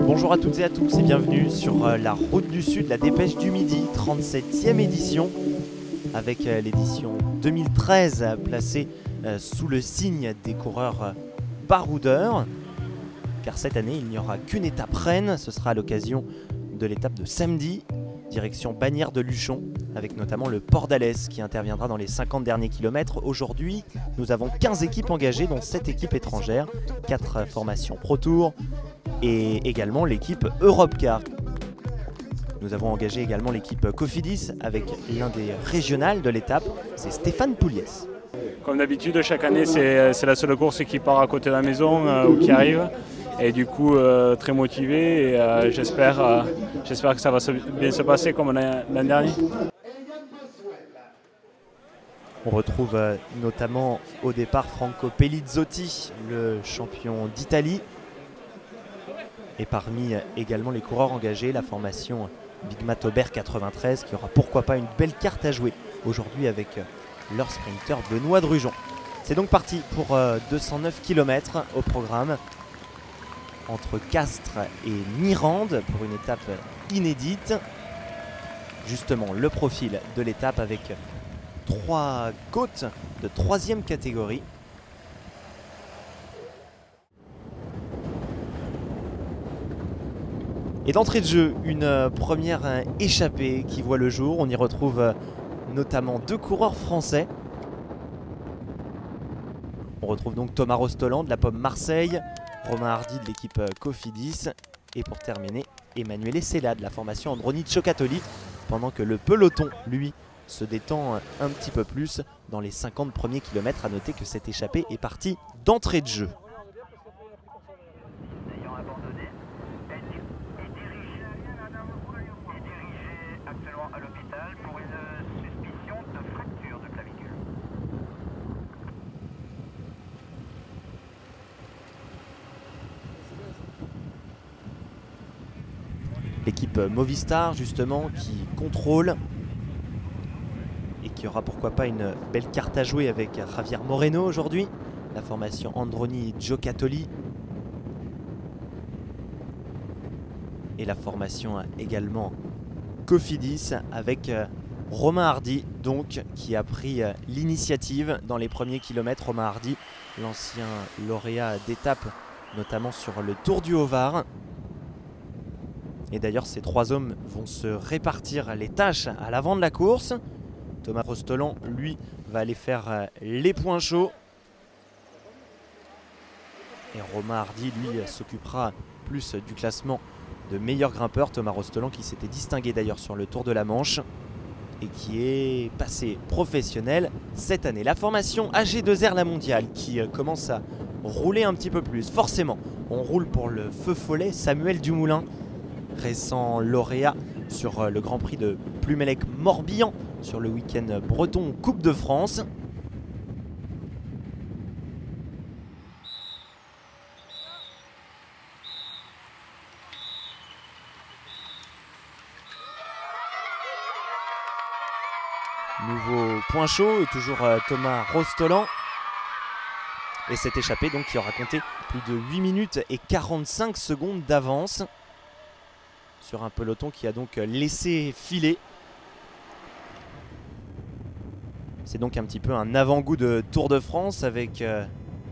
Bonjour à toutes et à tous et bienvenue sur euh, la route du Sud, la dépêche du midi, 37e édition, avec euh, l'édition 2013 placée euh, sous le signe des coureurs baroudeurs. Car cette année, il n'y aura qu'une étape reine, ce sera à l'occasion de l'étape de samedi, direction Bagnères de Luchon, avec notamment le Port d'Alès qui interviendra dans les 50 derniers kilomètres. Aujourd'hui, nous avons 15 équipes engagées, dont 7 équipes étrangères, 4 formations Pro Tour, et également l'équipe Europe Car. Nous avons engagé également l'équipe Cofidis avec l'un des régionales de l'étape, c'est Stéphane Pouliès. Comme d'habitude, chaque année, c'est la seule course qui part à côté de la maison euh, ou qui arrive. Et du coup, euh, très motivé et euh, j'espère j'espère que ça va bien se passer comme l'année dernière. On retrouve notamment au départ Franco Pellizzotti, le champion d'Italie, et parmi également les coureurs engagés, la formation Big Aubert 93 qui aura pourquoi pas une belle carte à jouer aujourd'hui avec leur sprinter Benoît Drujon. C'est donc parti pour 209 euh, km au programme entre Castres et Mirande pour une étape inédite. Justement, le profil de l'étape avec trois côtes de troisième catégorie Et d'entrée de jeu, une première échappée qui voit le jour. On y retrouve notamment deux coureurs français. On retrouve donc Thomas Rostoland de la pomme Marseille, Romain Hardy de l'équipe Cofidis et pour terminer Emmanuel Essela de la formation Androni Chocatoli pendant que le peloton, lui, se détend un petit peu plus dans les 50 premiers kilomètres. À noter que cette échappée est partie d'entrée de jeu. L'équipe Movistar justement qui contrôle et qui aura pourquoi pas une belle carte à jouer avec Javier Moreno aujourd'hui. La formation Androni Giocattoli. Et la formation également Cofidis avec euh, Romain Hardy donc qui a pris euh, l'initiative dans les premiers kilomètres. Romain Hardy, l'ancien lauréat d'étape notamment sur le Tour du Haut-Var. Et d'ailleurs, ces trois hommes vont se répartir les tâches à l'avant de la course. Thomas Rostolan, lui, va aller faire euh, les points chauds. Et Romain Hardy, lui, s'occupera plus du classement de meilleur grimpeur. Thomas Rostolan qui s'était distingué d'ailleurs sur le Tour de la Manche et qui est passé professionnel cette année. La formation AG2R La Mondiale qui euh, commence à rouler un petit peu plus. Forcément, on roule pour le feu follet Samuel Dumoulin récent lauréat sur euh, le Grand Prix de Plumelec-Morbihan sur le week-end breton Coupe de France. Nouveau point chaud, toujours euh, Thomas Rostolan. Et cette échappée donc qui aura compté plus de 8 minutes et 45 secondes d'avance sur un peloton qui a donc laissé filer. C'est donc un petit peu un avant-goût de Tour de France avec euh,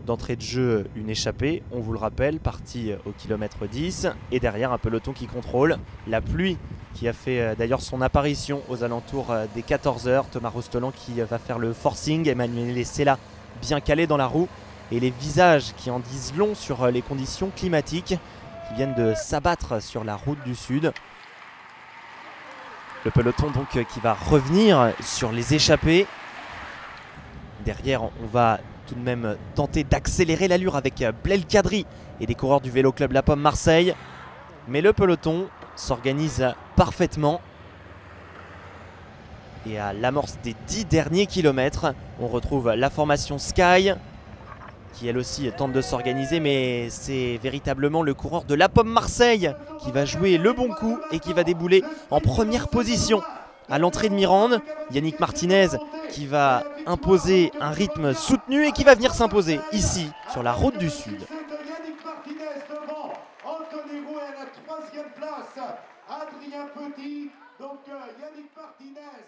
d'entrée de jeu une échappée, on vous le rappelle, partie au kilomètre 10 et derrière un peloton qui contrôle. La pluie qui a fait euh, d'ailleurs son apparition aux alentours euh, des 14h. Thomas Rostolan qui va faire le forcing, Emmanuel Sella bien calé dans la roue et les visages qui en disent long sur les conditions climatiques qui viennent de s'abattre sur la route du sud. Le peloton donc qui va revenir sur les échappées. Derrière, on va tout de même tenter d'accélérer l'allure avec Blel Kadri et des coureurs du Vélo Club La Pomme Marseille. Mais le peloton s'organise parfaitement. Et à l'amorce des 10 derniers kilomètres, on retrouve la formation Sky, qui elle aussi tente de s'organiser, mais c'est véritablement le coureur de la Pomme Marseille qui va jouer le bon coup et qui va débouler en première position à l'entrée de Mirande. Yannick Martinez qui va imposer un rythme soutenu et qui va venir s'imposer ici sur la route du Sud. Adrien Petit, donc euh, Yannick Martinez.